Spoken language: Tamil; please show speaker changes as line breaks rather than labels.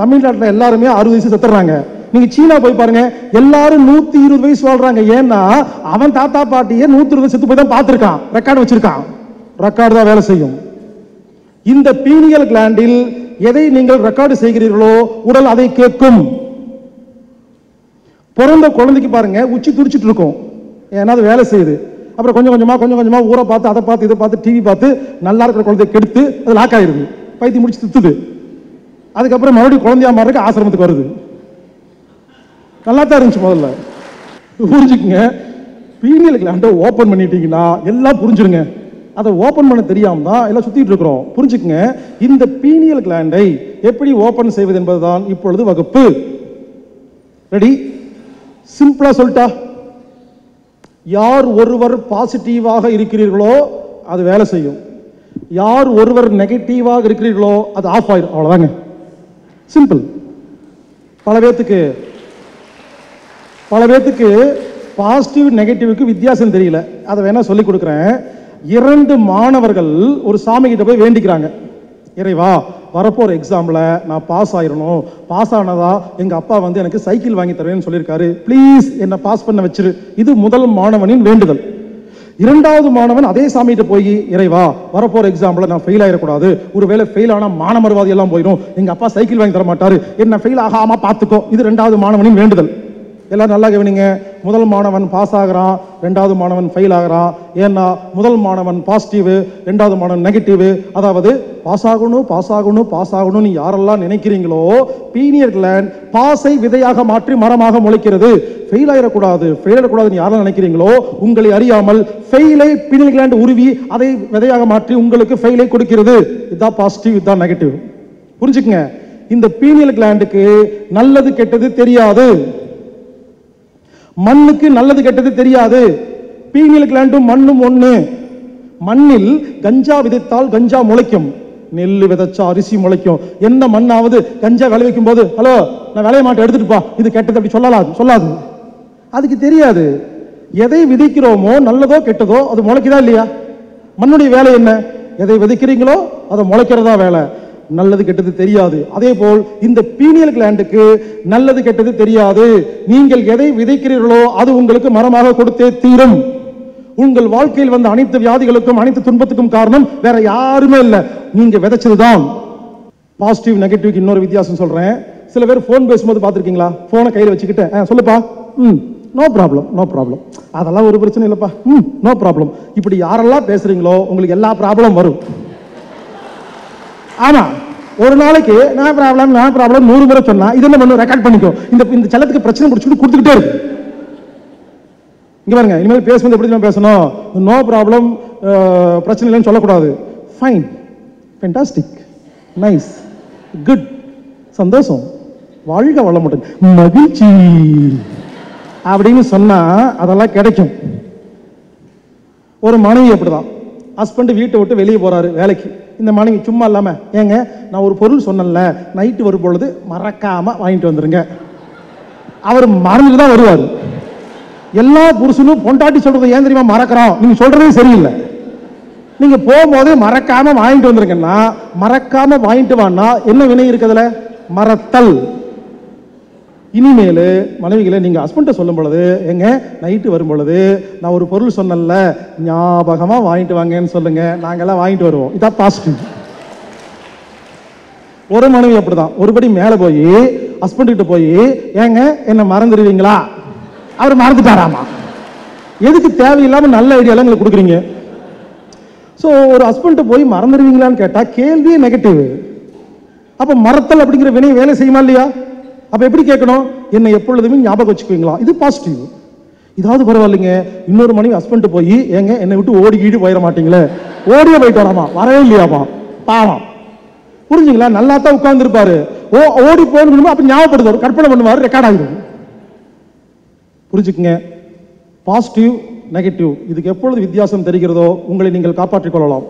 தமிழ்நாட்டில் எல்லாருமே அறுபது வயசு செத்துறாங்க. நீங்க சீனா போய் பாருங்க எல்லாரும் நூத்தி இருபது வயசு வாழ்றாங்க. ஏன்னா அவன் தாத்தா பாட்டியே நூத்தி இருபது செத்து போய் தான் பார்த்துருக்கான். ரெக்கார்டு வச்சிருக்கான். ரெக்கார்டு தான் வேலை செய்யும். இந்த பீனியல் கிளாண்டில் எதை நீங்கள் ரெக்கார்டு செய்கிறீர்களோ உடல் அதை கேட்கும். பிறந்த குழந்தைக்கு பாருங்க உச்சி துடிச்சிட்டு இருக்கும். ஏன்னா அது வேலை செய்யுது. அப்புறம் கொஞ்சம் கொஞ்சமா கொஞ்சம் கொஞ்சமா ஊரை பார்த்து அதை பார்த்து இதை பார்த்து டிவி பார்த்து நல்லா இருக்கிற குழந்தைய கெடுத்து அது லாக் ஆயிடுது பைத்தி முடிச்சு தித்துது. அதுக்கப்புறம் மறுபடியும் குழந்தையா மாறதுக்கு ஆசிரமத்துக்கு வருது. நல்லா தான் இருந்துச்சு முதல்ல. புரிஞ்சுக்குங்க. பீனியல் கிளாண்டை ஓப்பன் பண்ணிட்டீங்கன்னா எல்லாம் புரிஞ்சிருங்க. அதை ஓப்பன் பண்ண தெரியாம தான் எல்லாம் சுத்திட்டு இருக்கிறோம். புரிஞ்சுக்குங்க. இந்த பீனியல் கிளாண்டை எப்படி ஓப்பன் செய்வது என்பதுதான் இப்பொழுது வகுப்பு. ரெடி சிம்பிளா சொல்லிட்டா. யார் ஒருவர் பாசிட்டிவாக இருக்கிறீர்களோ அது வேலை செய்யும். யார் ஒருவர் நெகட்டிவாக இருக்கிறீர்களோ அது ஆஃப் ஆயிடும் அவ்வளவுதாங்க. சிம்பிள் பல பேர்த்துக்கு பல பேத்துக்கு பாசிட்டிவ் நெகட்டிவ்க்கு வித்தியாசம் தெரியல. அதை வேணால் சொல்லி கொடுக்குறேன். இரண்டு மாணவர்கள் ஒரு சாமி கிட்ட போய் வேண்டிக்கிறாங்க. இறைவா வரப்போகிற எக்ஸாமில் நான் பாஸ் ஆயிரணும். பாஸ் ஆனதா எங்கள் அப்பா வந்து எனக்கு சைக்கிள் வாங்கி தருவேன்னு சொல்லியிருக்காரு. ப்ளீஸ் என்னை பாஸ் பண்ண வச்சிரு. இது முதல் மாணவனின் வேண்டுதல். இரண்டாவது மாணவன் அதே சாமிகிட்ட போய் இறைவா வரப்போற எக்ஸாம்பிள் நான் ஃபெயில் ஆயிடக்கூடாது. ஒருவேளை ஃபெயில் ஆனால் மானமரவாதி எல்லாம் போயிடும். எங்க அப்பா சைக்கிள் வாங்கி தர மாட்டாரு என்ன ஃபெயில் ஆகாம பார்த்துக்கோ. இது ரெண்டாவது மாணவனின் வேண்டுதல். எல்லாம் நல்லா கவனிங்க. முதல் மாணவன் பாஸ் ஆகுறான் ரெண்டாவது மாணவன் ஃபெயில் ஆகுறான். ஏன்னா முதல் மாணவன் பாசிட்டிவ் ரெண்டாவது மாணவன் நெகட்டிவ் அதாவது பாஸ் ஆகணும் பாஸ் ஆகணும் பாஸ் ஆகணும்னு யாரெல்லாம் நினைக்கிறீங்களோ பீனியர் கிளாண்ட் பாஸை விதையாக மாற்றி மரமாக முளைக்கிறது. ஃபெயில் ஆயிடக்கூடாது. ஃபெயில் ஆகிடக்கூடாதுன்னு யாரெல்லாம் நினைக்கிறீங்களோ உங்களை அறியாமல் ஃபெயிலை பீனியல் கிளாண்ட் உருவி அதை விதையாக மாற்றி உங்களுக்கு ஃபெயிலை கொடுக்கிறது. இதுதான் பாசிட்டிவ் இதுதான் நெகட்டிவ் புரிஞ்சுக்கங்க. இந்த பீனியல் கிளாண்டுக்கு நல்லது கெட்டது தெரியாது. மண்ணுக்கு நல்லது கெட்டது தெரியாது. பீனியல் கிளாண்டும் மண்ணும் ஒண்ணு. மண்ணில் கஞ்சா விதைத்தால் கஞ்சா முளைக்கும். நெல் விதைச்சா அரிசி முளைக்கும். எந்த மண்ணாவது கஞ்சா விளைவிக்கும் போது ஹலோ நான் விளைய மாட்டேன் எடுத்துட்டு பா. இது கெட்டது அப்படி சொல்லலாம் சொல்லாது. அதுக்கு தெரியாது. எதை விதைக்கிறோமோ நல்லதோ கெட்டதோ அது முளைக்குதா இல்லையா? மண்ணுடைய வேலை என்ன? எதை விதைக்கிறீங்களோ அதை முளைக்கிறதா வேலை. நல்லது கெட்டது தெரியாது. அதே போல் இந்த பீனியல் கிளாண்டுக்கு நல்லது கெட்டது தெரியாது. நீங்கள் எதை விதைக்கிறீர்களோ அது உங்களுக்கு மரமாக கொடுத்தே தீரும். உங்கள் வாழ்க்கையில் வந்த அனைத்து வியாதிகளுக்கும் அனைத்து துன்பத்துக்கும் காரணம் வேற யாருமே இல்ல. நீங்க விதைச்சதுதான். பாசிட்டிவ் நெகட்டிவ்க்கு இன்னொரு வித்தியாசம் சொல்றேன். சில பேர் ஃபோன் பேசும்போது பார்த்திருக்கீங்களா? ஃபோனை கையில் வச்சுக்கிட்டு சொல்லுப்பா. ம் நோ ப்ராப்ளம் நோ ப்ராப்ளம் அதெல்லாம் ஒரு பிரச்சனை இல்லைப்பா. ம் நோ ப்ராப்ளம் இப்படி யாரெல்லாம் பேசுறீங்களோ உங்களுக்கு எல்லா ப்ராப்ளம் வரும். ஆமா. ஒரு நாளைக்கு நான் ப்ராப்ளம் நான் ப்ராப்ளம் நூறு முறை சொன்னா இது என்ன பண்ணும்? ரெக்கார்ட் பண்ணிக்கோ. இந்த இந்த செல்லத்துக்கு பிரச்சனை பிடிச்சிட்டு கொடுத்துக்கிட்டே இருக்கு. இங்க பாருங்க இனிமேல் பேசும்போது எப்படி நம்ம பேசணும்? நோ ப்ராப்ளம் பிரச்சனை இல்லைன்னு சொல்லக்கூடாது. ஃபைன் ஃபென்டாஸ்டிக் நைஸ் குட் சந்தோஷம். வாழ்க வளமுடன். மகிழ்ச்சி. அப்படின்னு சொன்னா அதெல்லாம் கிடைக்கும். ஒரு மனைவி அப்படிதான். ஹஸ்பண்ட் வீட்டை விட்டு வெளியே போறாரு வேலைக்கு. இந்த மனைவி சும்மா இல்லாமல் ஏங்க நான் ஒரு பொருள் சொன்னேன்ல நைட்டு வரும் பொழுது மறக்காமல் வாங்கிட்டு வந்துருங்க. அவர் மறந்துட்டு தான் வருவார். எல்லா புருஷனும் பொண்டாட்டி சொல்கிறது ஏன் தெரியுமா மறக்கிறோம்? நீங்க சொல்றதே சரியில்லை. நீங்க போகும்போது மறக்காம வாங்கிட்டு வந்துருங்கன்னா மறக்காம வாங்கிட்டு வான்னா என்ன வினை இருக்குதுல மறத்தல். இனிமேல் மனைவிகளை நீங்கள் ஹஸ்பண்ட்டை சொல்லும் பொழுது எங்க நைட்டு வரும் பொழுது நான் ஒரு பொருள் சொன்னேன்ல ஞாபகமாக வாங்கிட்டு வாங்கன்னு சொல்லுங்க. நாங்கள்லாம் வாங்கிட்டு வருவோம். இதான் பாசிட்டிவ் ஒரு மனைவி அப்படிதான். ஒருபடி மேலே போய் ஹஸ்பண்ட் கிட்ட போய் ஏங்க என்னை மறந்துடுவீங்களா? அவர் மறந்துட்டாராமா? எதுக்கு தேவையில்லாமல் நல்ல ஐடியாலாம் எங்களுக்கு கொடுக்குறீங்க? ஸோ ஒரு ஹஸ்பண்ட்டை போய் மறந்துடுவீங்களான்னு கேட்டால் கேள்வியே நெகட்டிவ் அப்போ மறத்தல் அப்படிங்கிற வினை வேலை செய்யுமா இல்லையா? அப்போ எப்படி கேட்கணும்? என்னை எப்பொழுதுமே ஞாபகம் வச்சுக்குவீங்களா? இது பாசிட்டிவ் இதாவது பரவாயில்லைங்க. இன்னொரு மனைவி ஹஸ்பண்ட் போய் ஏங்க என்னை விட்டு ஓடி கீடு போயிட மாட்டீங்களே? ஓடியே போயிட்டு வராமா? வரவே இல்லையாமா? பாவம். புரிஞ்சுங்களா? நல்லா தான் உட்கார்ந்துருப்பாரு. ஓ ஓடி போகணும் அப்போ ஞாபகப்படுத்துவார். கற்பனை பண்ணுவார் ரெக்கார்ட் ஆகிடும் புரிஞ்சுக்குங்க. பாசிட்டிவ் நெகட்டிவ் இதுக்கு எப்பொழுது வித்தியாசம் தெரிகிறதோ உங்களை நீங்கள் காப்பாற்றிக் கொள்ளலாம்.